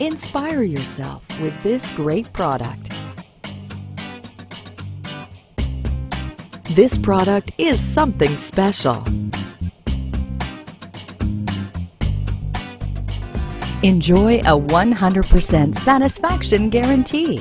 Inspire yourself with this great product. This product is something special. Enjoy a 100% satisfaction guarantee.